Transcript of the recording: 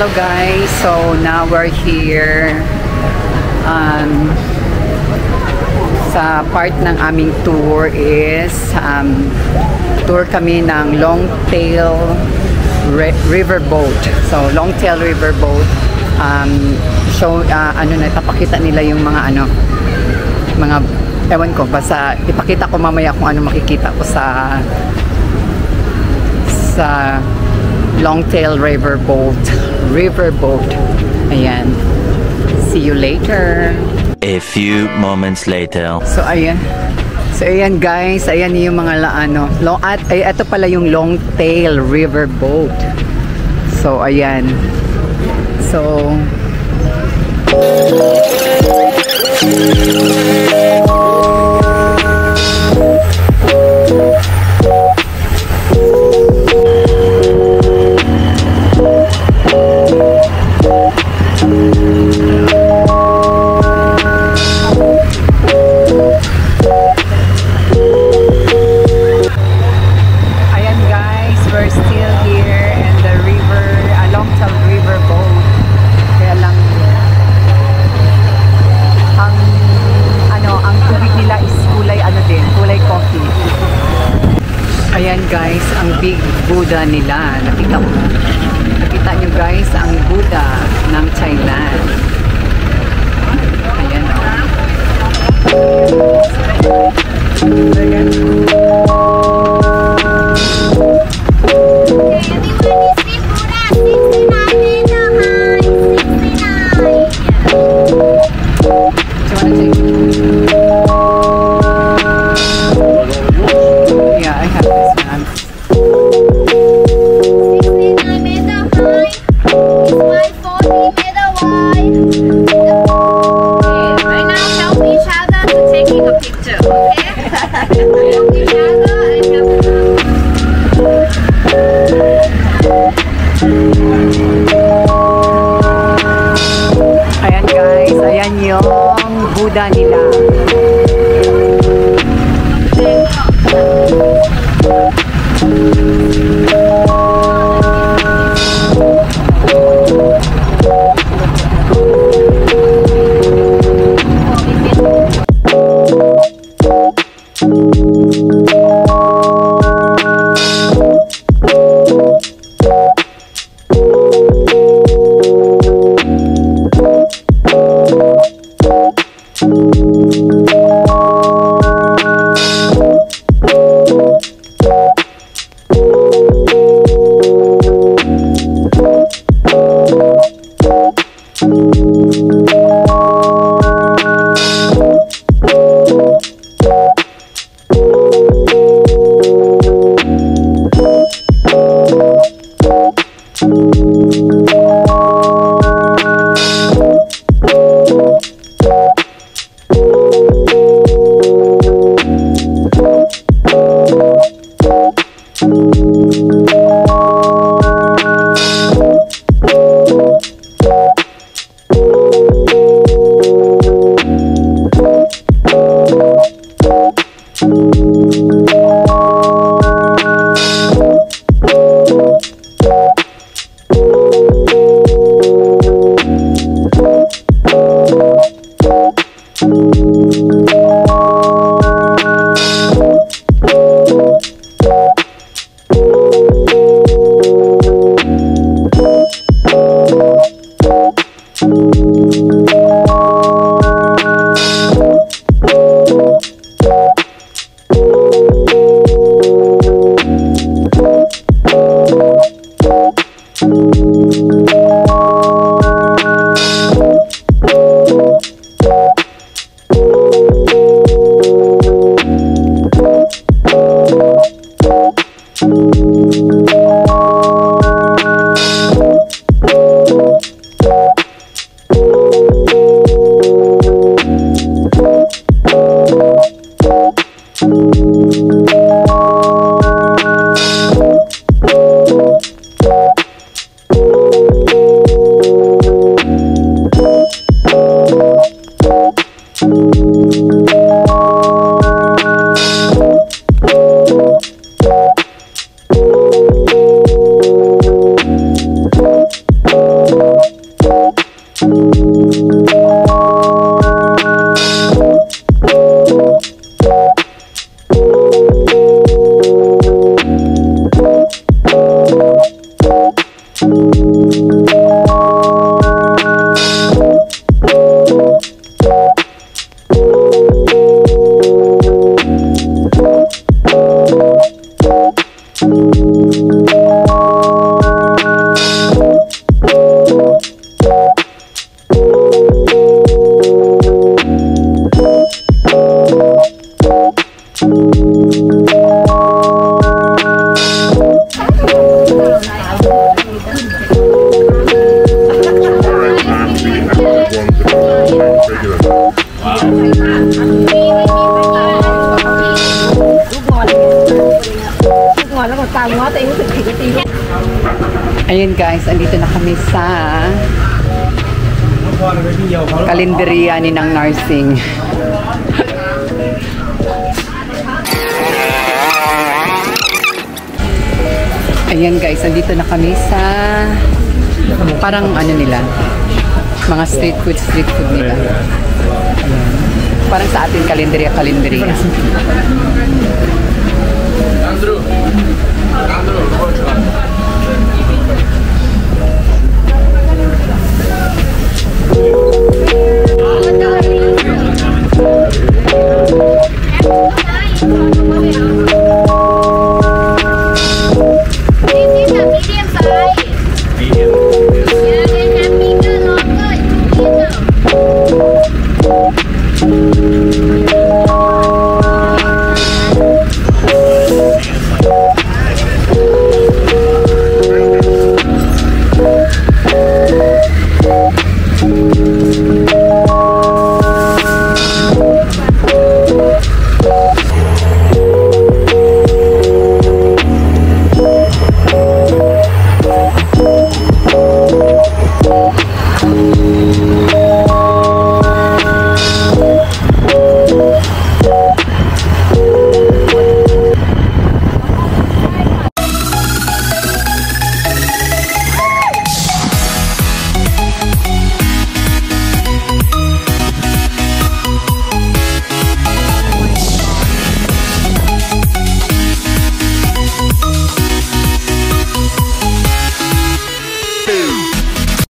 Hello guys, so now we're here um, sa part ng aming tour is um, tour kami ng Longtail Ri- Riverboat. So Longtail Riverboat um, show uh, ano na tapakita nila yung mga ano mga ewan ko basta ipakita ko mamaya kung ano makikita ko sa sa Longtail Riverboat. Riverboat. Ayan. See you later. A few moments later. So ayan. So ayan guys, ayan yung mga la, ano, long at ay ito pala yung Longtail Riverboat. So ayan. So Ayan Buddha nila. Nakita mo. Nakita nyo guys, ang Buddha ng Thailand. Ayan oh. Ayan guys, ayan yung Buddha nila. Ayun guys, andito na kami sa kalenderya ni ng nursing. Ayan guys, andito na kami sa parang ano nila, mga street food, street food nila. Parang sa atin kalenderya, kalenderya. Thank mm -hmm. you.